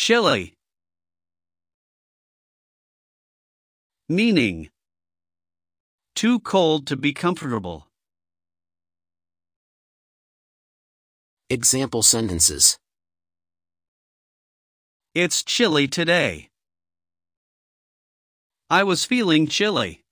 Chilly. Meaning Too cold to be comfortable. Example sentences. It's chilly today. I was feeling chilly.